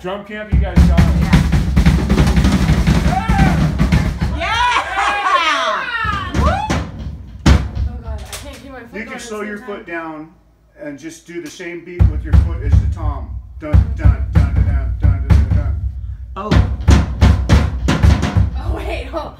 Drum camp, you guys got it. Yeah! You can slow your foot down and just do the same beat with your foot as the tom. Dun dun dun dun dun dun dun dun. Oh, Oh wait, oh.